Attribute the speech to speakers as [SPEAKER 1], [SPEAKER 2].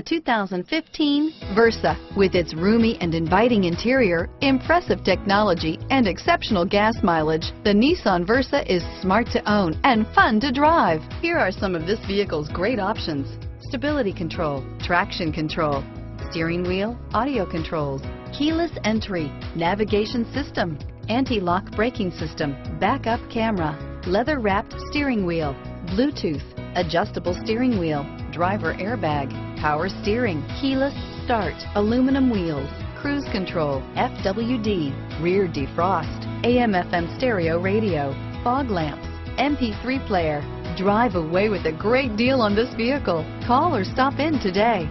[SPEAKER 1] The 2015 Versa. With its roomy and inviting interior, impressive technology, and exceptional gas mileage, the Nissan Versa is smart to own and fun to drive. Here are some of this vehicle's great options. Stability control, traction control, steering wheel, audio controls, keyless entry, navigation system, anti-lock braking system, backup camera, leather-wrapped steering wheel, Bluetooth, adjustable steering wheel, driver airbag, power steering, keyless start, aluminum wheels, cruise control, FWD, rear defrost, AM FM stereo radio, fog lamps, MP3 player. Drive away with a great deal on this vehicle. Call or stop in today.